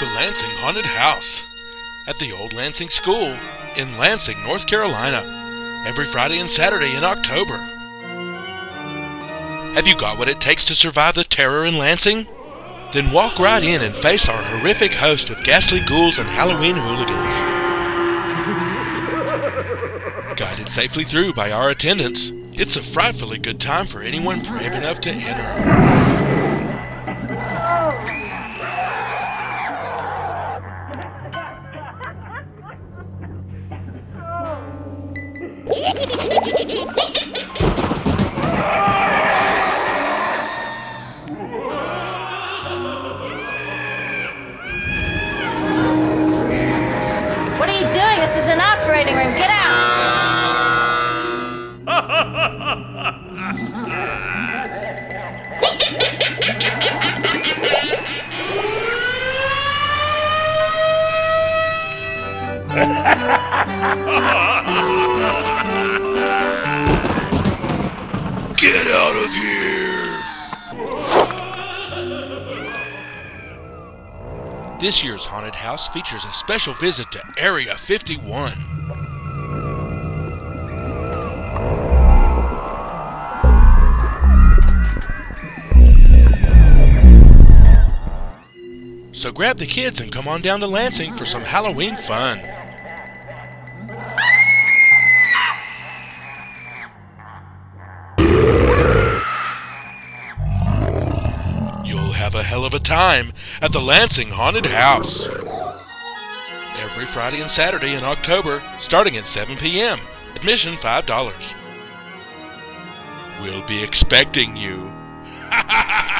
The Lansing Haunted House at the Old Lansing School in Lansing, North Carolina, every Friday and Saturday in October. Have you got what it takes to survive the terror in Lansing? Then walk right in and face our horrific host of ghastly ghouls and Halloween hooligans. Guided safely through by our attendants, it's a frightfully good time for anyone brave enough to enter. What are you doing? Get out! Of here! This year's haunted house features a special visit to Area 51. So grab the kids and come on down to Lansing for some Halloween fun. Have a hell of a time at the Lansing Haunted House. Every Friday and Saturday in October, starting at 7 p.m. Admission $5. We'll be expecting you.